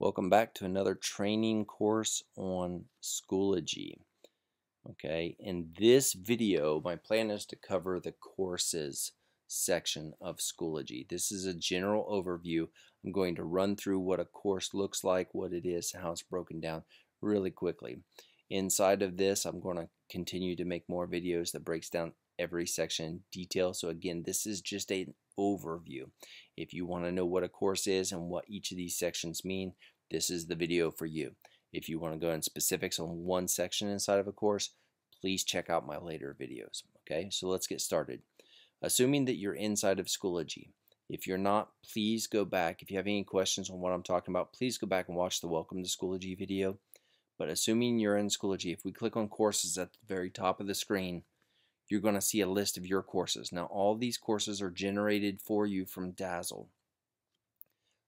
Welcome back to another training course on Schoology. Okay, in this video, my plan is to cover the courses section of Schoology. This is a general overview. I'm going to run through what a course looks like, what it is, how it's broken down really quickly. Inside of this, I'm going to continue to make more videos that breaks down every section in detail. So again, this is just an overview. If you want to know what a course is and what each of these sections mean, this is the video for you. If you want to go in specifics on one section inside of a course, please check out my later videos. Okay, so let's get started. Assuming that you're inside of Schoology, if you're not, please go back. If you have any questions on what I'm talking about, please go back and watch the Welcome to Schoology video. But assuming you're in Schoology, if we click on courses at the very top of the screen, you're going to see a list of your courses. Now, all these courses are generated for you from DASL.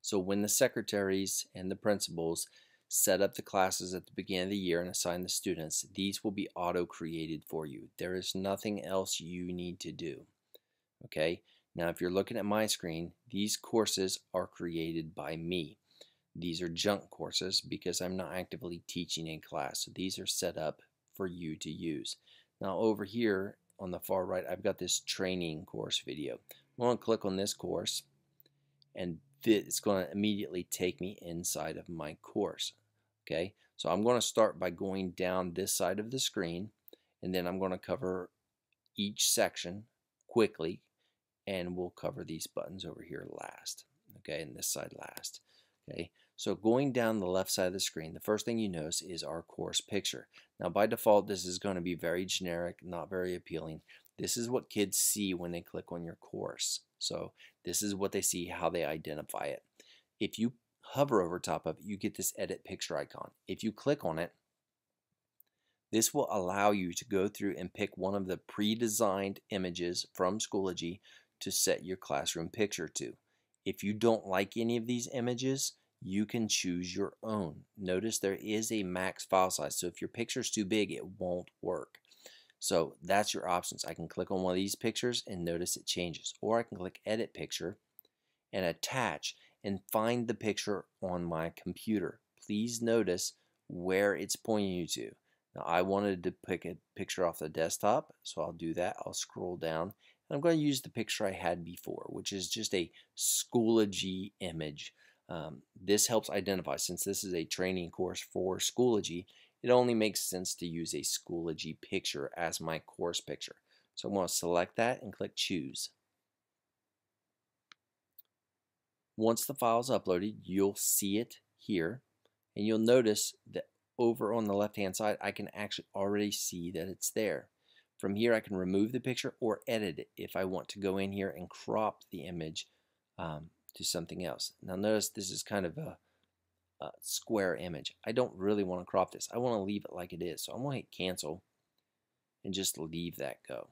So when the secretaries and the principals set up the classes at the beginning of the year and assign the students, these will be auto-created for you. There is nothing else you need to do. Okay, now if you're looking at my screen, these courses are created by me. These are junk courses because I'm not actively teaching in class. So these are set up for you to use. Now over here on the far right, I've got this training course video. I'm going to click on this course and it's going to immediately take me inside of my course. Okay, so I'm going to start by going down this side of the screen and then I'm going to cover each section quickly and we'll cover these buttons over here last. Okay, and this side last. Okay, so going down the left side of the screen, the first thing you notice is our course picture. Now by default, this is going to be very generic, not very appealing. This is what kids see when they click on your course. So this is what they see, how they identify it. If you hover over top of it, you get this edit picture icon. If you click on it, this will allow you to go through and pick one of the pre-designed images from Schoology to set your classroom picture to. If you don't like any of these images, you can choose your own. Notice there is a max file size, so if your picture is too big, it won't work. So that's your options. I can click on one of these pictures and notice it changes. Or I can click edit picture and attach and find the picture on my computer. Please notice where it's pointing you to. Now I wanted to pick a picture off the desktop, so I'll do that. I'll scroll down and I'm going to use the picture I had before, which is just a Schoology image. Um, this helps identify, since this is a training course for Schoology, it only makes sense to use a Schoology picture as my course picture. So I'm going to select that and click choose. Once the file is uploaded, you'll see it here and you'll notice that over on the left hand side I can actually already see that it's there. From here I can remove the picture or edit it if I want to go in here and crop the image um, to something else. Now notice this is kind of a uh, square image. I don't really want to crop this. I want to leave it like it is. So I'm going to hit cancel and just leave that go.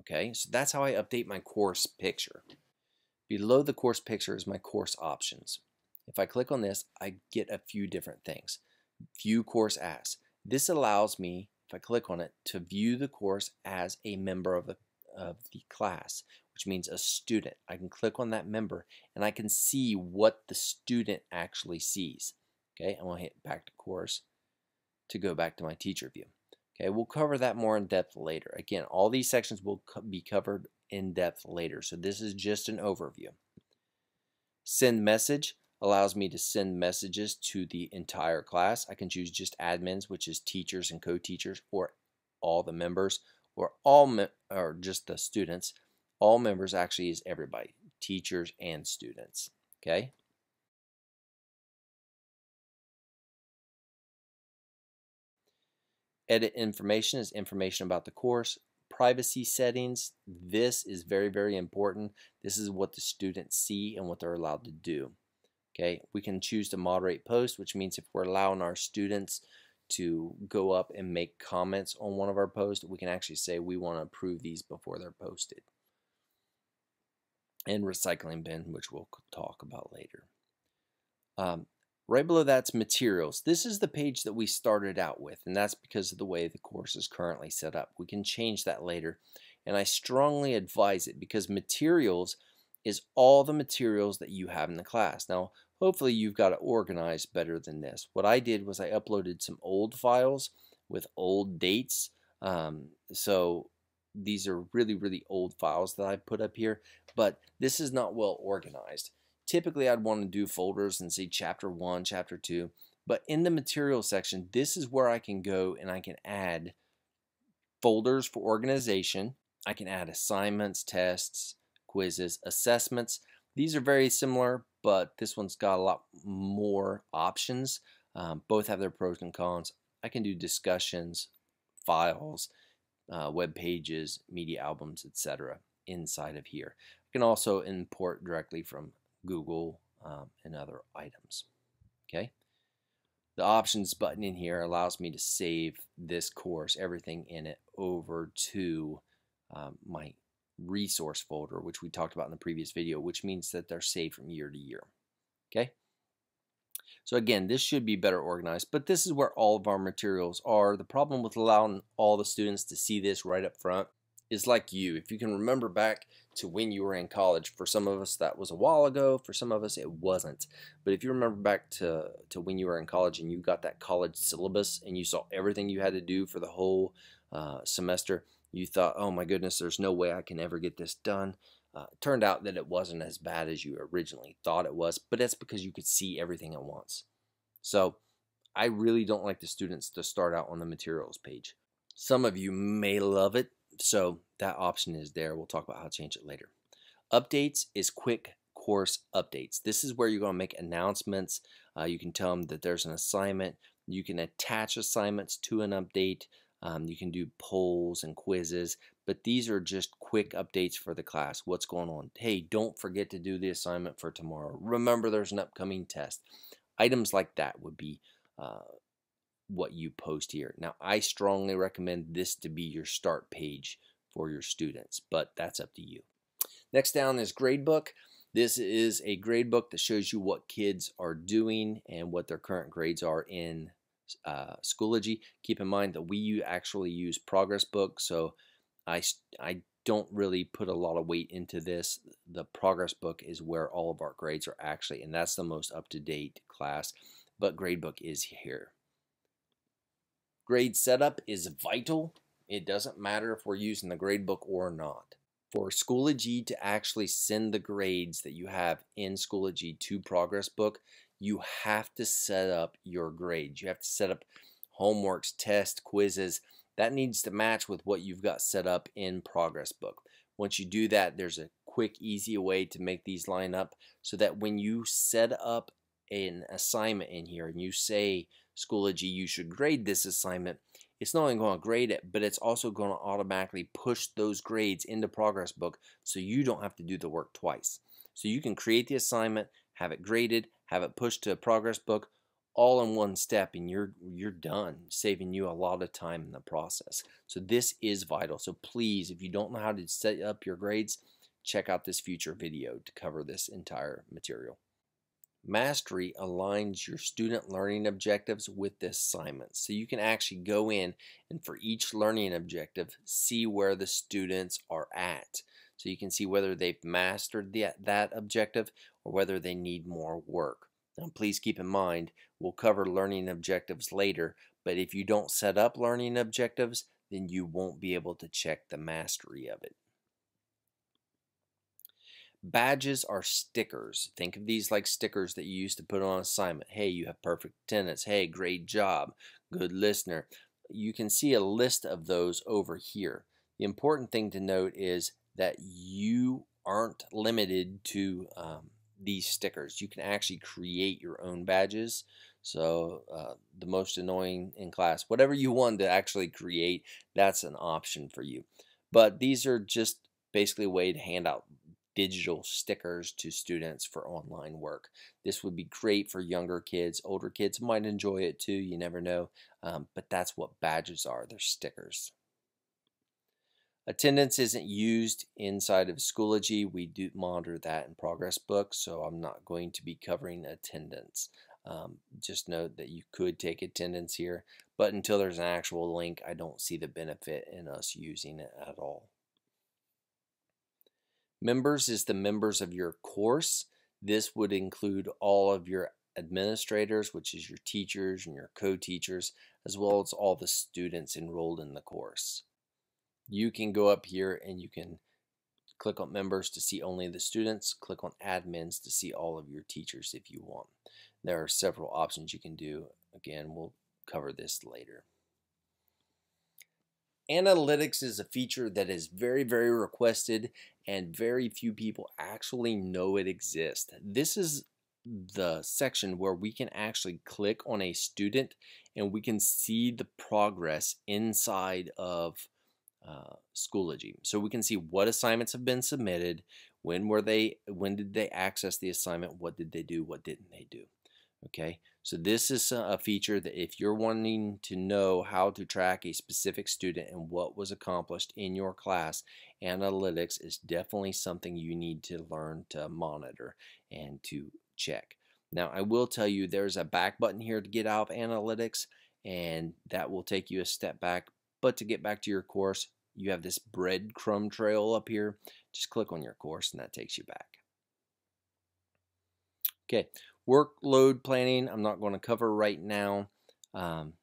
Okay, so that's how I update my course picture. Below the course picture is my course options. If I click on this, I get a few different things. View course as. This allows me, if I click on it, to view the course as a member of the, of the class, which means a student. I can click on that member and I can see what the student actually sees. Okay, I'm going to hit back to course to go back to my teacher view. Okay, we'll cover that more in depth later. Again, all these sections will co be covered in depth later, so this is just an overview. Send message allows me to send messages to the entire class. I can choose just admins, which is teachers and co-teachers, or all the members, or all or just the students. All members actually is everybody, teachers and students. Okay. Edit information is information about the course. Privacy settings, this is very, very important. This is what the students see and what they're allowed to do. Okay, we can choose to moderate posts, which means if we're allowing our students to go up and make comments on one of our posts, we can actually say we want to approve these before they're posted. And recycling bin, which we'll talk about later. Um, Right below that's materials. This is the page that we started out with, and that's because of the way the course is currently set up. We can change that later, and I strongly advise it because materials is all the materials that you have in the class. Now, hopefully you've got it organized better than this. What I did was I uploaded some old files with old dates. Um, so these are really, really old files that I put up here, but this is not well organized. Typically, I'd want to do folders and see chapter one, chapter two, but in the material section, this is where I can go and I can add folders for organization. I can add assignments, tests, quizzes, assessments. These are very similar, but this one's got a lot more options. Um, both have their pros and cons. I can do discussions, files, uh, web pages, media albums, etc. inside of here. I can also import directly from Google um, and other items. Okay. The options button in here allows me to save this course, everything in it, over to um, my resource folder, which we talked about in the previous video, which means that they're saved from year to year. Okay. So again, this should be better organized, but this is where all of our materials are. The problem with allowing all the students to see this right up front is like you. If you can remember back to when you were in college, for some of us that was a while ago, for some of us it wasn't. But if you remember back to, to when you were in college and you got that college syllabus and you saw everything you had to do for the whole uh, semester, you thought, oh my goodness, there's no way I can ever get this done. Uh, turned out that it wasn't as bad as you originally thought it was, but that's because you could see everything at once. So I really don't like the students to start out on the materials page. Some of you may love it, so that option is there. We'll talk about how to change it later. Updates is quick course updates. This is where you're going to make announcements. Uh, you can tell them that there's an assignment. You can attach assignments to an update. Um, you can do polls and quizzes, but these are just quick updates for the class. What's going on? Hey, don't forget to do the assignment for tomorrow. Remember there's an upcoming test. Items like that would be uh, what you post here. Now, I strongly recommend this to be your start page for your students, but that's up to you. Next down is gradebook. This is a gradebook that shows you what kids are doing and what their current grades are in uh, Schoology. Keep in mind that we actually use ProgressBook, so I, I don't really put a lot of weight into this. The ProgressBook is where all of our grades are actually, and that's the most up-to-date class, but Gradebook is here. Grade setup is vital. It doesn't matter if we're using the gradebook or not. For Schoology to actually send the grades that you have in Schoology to ProgressBook, you have to set up your grades. You have to set up homeworks, tests, quizzes. That needs to match with what you've got set up in ProgressBook. Once you do that, there's a quick, easy way to make these line up so that when you set up an assignment in here and you say Schoology, you should grade this assignment, it's not only going to grade it, but it's also going to automatically push those grades into ProgressBook so you don't have to do the work twice. So you can create the assignment, have it graded, have it pushed to a ProgressBook, all in one step and you're you're done saving you a lot of time in the process so this is vital so please if you don't know how to set up your grades check out this future video to cover this entire material Mastery aligns your student learning objectives with the assignments. So you can actually go in and for each learning objective, see where the students are at. So you can see whether they've mastered the, that objective or whether they need more work. Now please keep in mind, we'll cover learning objectives later, but if you don't set up learning objectives, then you won't be able to check the mastery of it. Badges are stickers. Think of these like stickers that you used to put on assignment. Hey, you have perfect attendance. Hey, great job. Good listener. You can see a list of those over here. The important thing to note is that you aren't limited to um, these stickers. You can actually create your own badges. So uh, the most annoying in class, whatever you want to actually create, that's an option for you. But these are just basically a way to hand out digital stickers to students for online work. This would be great for younger kids. Older kids might enjoy it too, you never know. Um, but that's what badges are, they're stickers. Attendance isn't used inside of Schoology. We do monitor that in ProgressBooks, so I'm not going to be covering attendance. Um, just note that you could take attendance here, but until there's an actual link, I don't see the benefit in us using it at all. Members is the members of your course. This would include all of your administrators, which is your teachers and your co-teachers, as well as all the students enrolled in the course. You can go up here and you can click on members to see only the students, click on admins to see all of your teachers if you want. There are several options you can do. Again, we'll cover this later. Analytics is a feature that is very, very requested and very few people actually know it exists. This is the section where we can actually click on a student and we can see the progress inside of uh, Schoology. So we can see what assignments have been submitted, when were they, when did they access the assignment, what did they do, what didn't they do. Okay, so this is a feature that if you're wanting to know how to track a specific student and what was accomplished in your class, analytics is definitely something you need to learn to monitor and to check. Now I will tell you there's a back button here to get out of analytics and that will take you a step back. But to get back to your course, you have this breadcrumb trail up here. Just click on your course and that takes you back. Okay, workload planning I'm not going to cover right now. Um,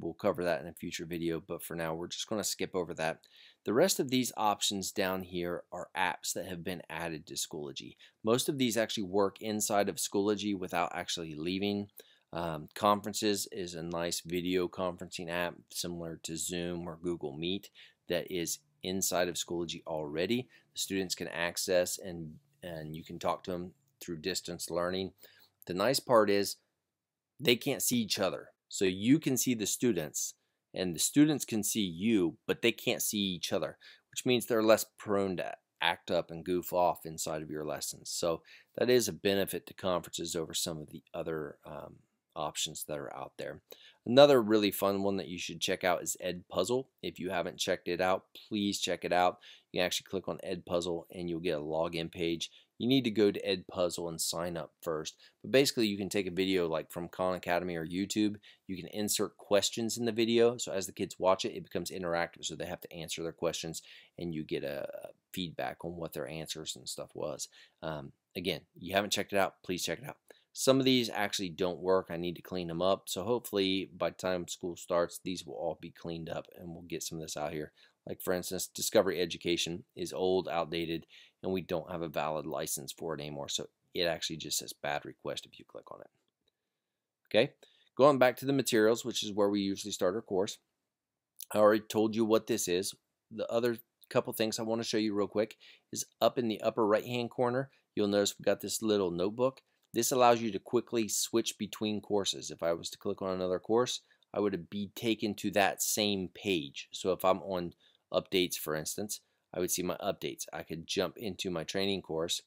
we'll cover that in a future video, but for now we're just going to skip over that. The rest of these options down here are apps that have been added to Schoology. Most of these actually work inside of Schoology without actually leaving. Um, conferences is a nice video conferencing app similar to Zoom or Google Meet that is inside of Schoology already. The students can access and, and you can talk to them through distance learning. The nice part is they can't see each other. So you can see the students and the students can see you, but they can't see each other, which means they're less prone to act up and goof off inside of your lessons. So that is a benefit to conferences over some of the other um, options that are out there. Another really fun one that you should check out is Edpuzzle. If you haven't checked it out, please check it out. You can actually click on Edpuzzle and you'll get a login page you need to go to Edpuzzle and sign up first. But basically, you can take a video like from Khan Academy or YouTube. You can insert questions in the video. So as the kids watch it, it becomes interactive. So they have to answer their questions and you get a, feedback on what their answers and stuff was. Um, again, you haven't checked it out, please check it out. Some of these actually don't work. I need to clean them up. So hopefully by the time school starts, these will all be cleaned up and we'll get some of this out here. Like for instance, Discovery Education is old, outdated, and we don't have a valid license for it anymore. So it actually just says bad request if you click on it. Okay, going back to the materials, which is where we usually start our course. I already told you what this is. The other couple things I want to show you real quick is up in the upper right hand corner, you'll notice we've got this little notebook. This allows you to quickly switch between courses. If I was to click on another course, I would be taken to that same page. So if I'm on updates, for instance, I would see my updates. I could jump into my training course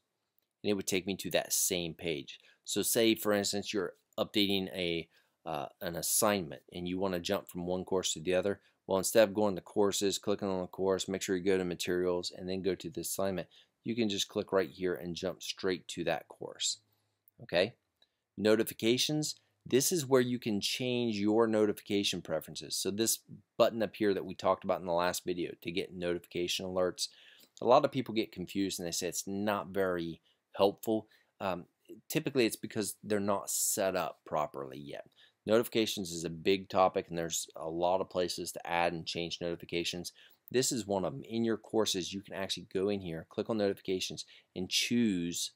and it would take me to that same page. So say for instance you're updating a uh, an assignment and you want to jump from one course to the other. Well instead of going to courses, clicking on the course, make sure you go to materials and then go to the assignment. You can just click right here and jump straight to that course. Okay. Notifications. This is where you can change your notification preferences. So this button up here that we talked about in the last video to get notification alerts, a lot of people get confused and they say it's not very helpful. Um, typically it's because they're not set up properly yet. Notifications is a big topic and there's a lot of places to add and change notifications. This is one of them. In your courses, you can actually go in here, click on notifications, and choose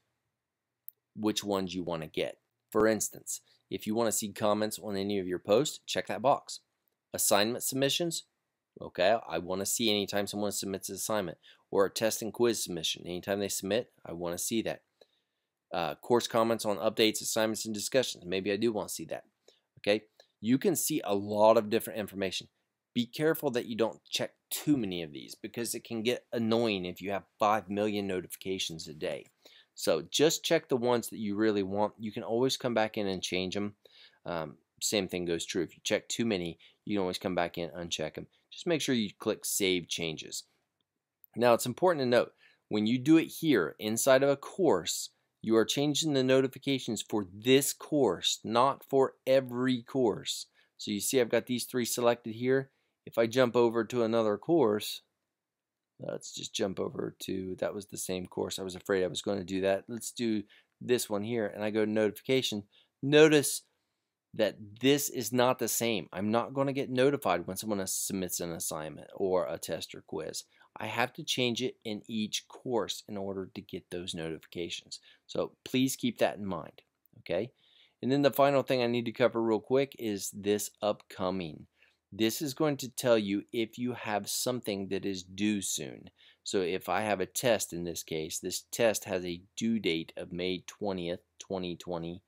which ones you want to get. For instance, if you want to see comments on any of your posts, check that box. Assignment submissions, okay, I want to see anytime someone submits an assignment. Or a test and quiz submission, anytime they submit, I want to see that. Uh, course comments on updates, assignments, and discussions, maybe I do want to see that. Okay, you can see a lot of different information. Be careful that you don't check too many of these because it can get annoying if you have 5 million notifications a day. So just check the ones that you really want. You can always come back in and change them. Um, same thing goes true. If you check too many, you can always come back in and uncheck them. Just make sure you click Save Changes. Now it's important to note, when you do it here inside of a course, you are changing the notifications for this course, not for every course. So you see I've got these three selected here. If I jump over to another course, Uh, let's just jump over to, that was the same course. I was afraid I was going to do that. Let's do this one here and I go to notification, notice that this is not the same. I'm not going to get notified when someone submits an assignment or a test or quiz. I have to change it in each course in order to get those notifications. So please keep that in mind. Okay. And then the final thing I need to cover real quick is this upcoming. This is going to tell you if you have something that is due soon. So if I have a test in this case, this test has a due date of May 20th, 2020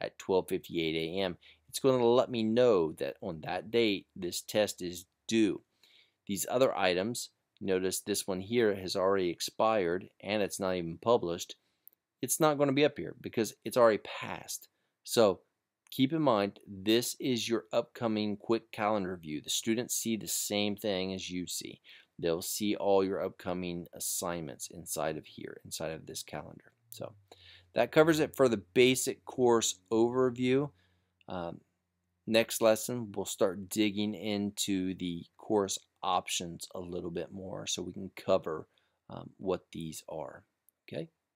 at 12:58 a.m. It's going to let me know that on that date this test is due. These other items, notice this one here has already expired and it's not even published. It's not going to be up here because it's already passed. So keep in mind this is your upcoming quick calendar view. The students see the same thing as you see. They'll see all your upcoming assignments inside of here, inside of this calendar. So that covers it for the basic course overview. Um, next lesson, we'll start digging into the course options a little bit more so we can cover um, what these are. Okay.